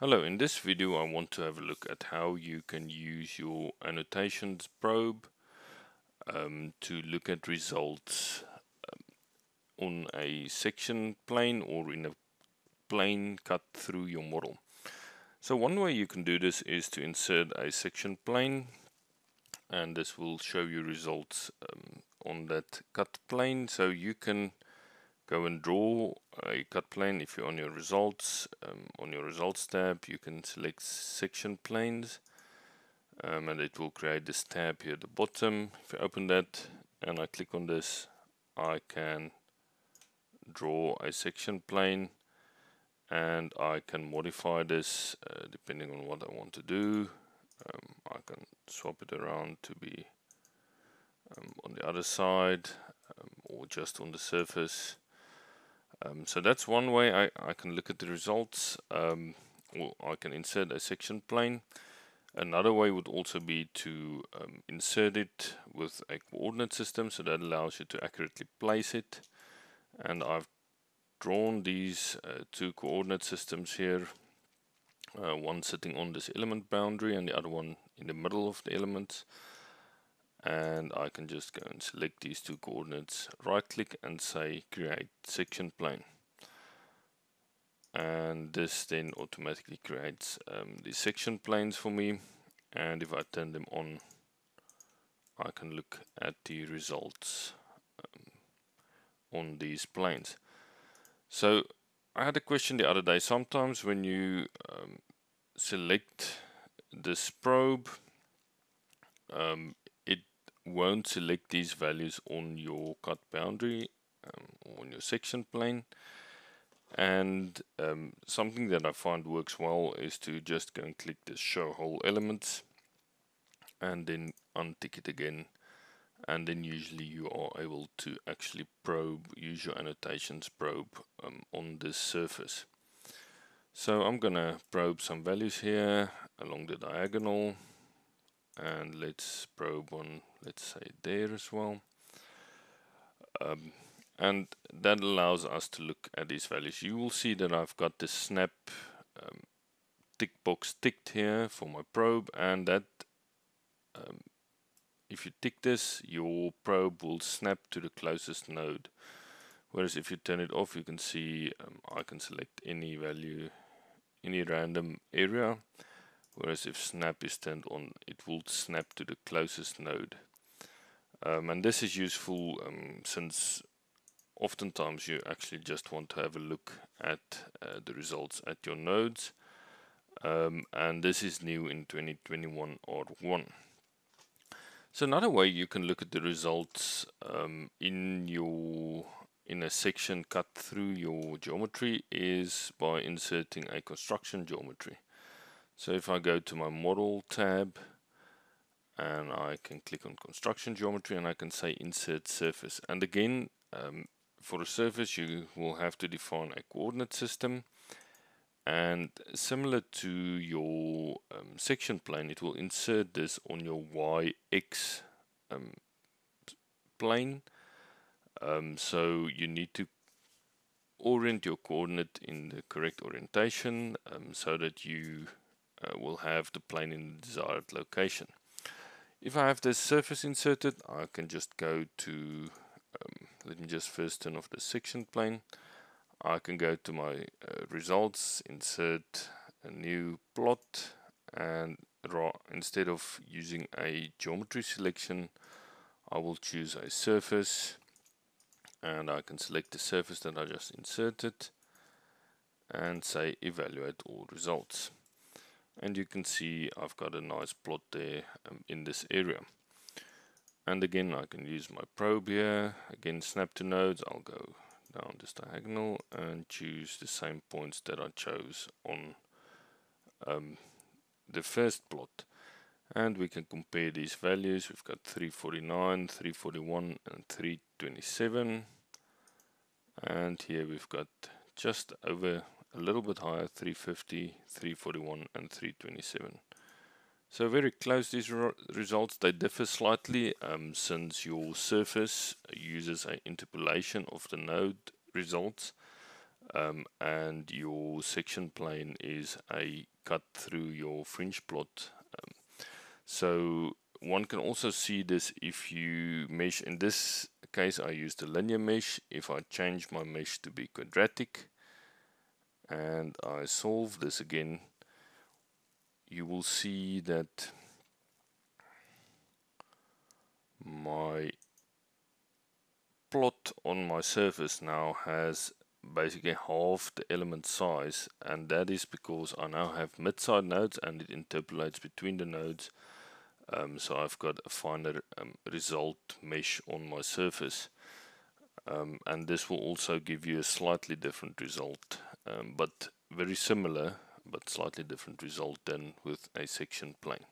Hello, in this video I want to have a look at how you can use your annotations probe um, to look at results um, on a section plane or in a plane cut through your model. So one way you can do this is to insert a section plane and this will show you results um, on that cut plane so you can go and draw a cut plane if you're on your results um, on your results tab you can select section planes um, and it will create this tab here at the bottom. If I open that and I click on this I can draw a section plane and I can modify this uh, depending on what I want to do. Um, I can swap it around to be um, on the other side um, or just on the surface um, so that's one way I, I can look at the results. Um, or I can insert a section plane. Another way would also be to um, insert it with a coordinate system, so that allows you to accurately place it. And I've drawn these uh, two coordinate systems here, uh, one sitting on this element boundary and the other one in the middle of the elements and I can just go and select these two coordinates right click and say create section plane. And this then automatically creates um, the section planes for me. And if I turn them on I can look at the results um, on these planes. So I had a question the other day. Sometimes when you um, select this probe um, won't select these values on your cut boundary um, on your section plane. And um, something that I find works well is to just go and click the show whole elements and then untick it again. And then usually you are able to actually probe use your annotations probe um, on this surface. So I'm gonna probe some values here along the diagonal and let's probe on let's say there as well. Um, and that allows us to look at these values. You will see that I've got the snap um, tick box ticked here for my probe and that um, if you tick this your probe will snap to the closest node. Whereas if you turn it off you can see um, I can select any value any random area whereas if snap is turned on it will snap to the closest node. Um, and this is useful um, since oftentimes you actually just want to have a look at uh, the results at your nodes. Um, and this is new in 2021 R1 so another way you can look at the results um, in your in a section cut through your geometry is by inserting a construction geometry so if I go to my model tab and I can click on construction geometry and I can say insert surface. And again um, for a surface you will have to define a coordinate system. And similar to your um, section plane it will insert this on your YX um, plane. Um, so you need to orient your coordinate in the correct orientation um, so that you uh, will have the plane in the desired location. If I have this surface inserted, I can just go to, um, let me just first turn off the section plane. I can go to my uh, results, insert a new plot, and instead of using a geometry selection, I will choose a surface, and I can select the surface that I just inserted, and say evaluate all results and you can see I've got a nice plot there um, in this area. And again I can use my probe here. Again snap to nodes. I'll go down this diagonal and choose the same points that I chose on um, the first plot. And we can compare these values. We've got 349 341 and 327 and here we've got just over a little bit higher 350 341 and 327 so very close these results they differ slightly um, since your surface uses an interpolation of the node results um, and your section plane is a cut through your fringe plot. Um, so one can also see this if you mesh. In this case, I used a linear mesh. If I change my mesh to be quadratic and I solve this again, you will see that my plot on my surface now has basically half the element size and that is because I now have mid-side nodes and it interpolates between the nodes. Um, so I've got a finer um, result mesh on my surface. Um, and this will also give you a slightly different result um, but very similar but slightly different result than with a section plane.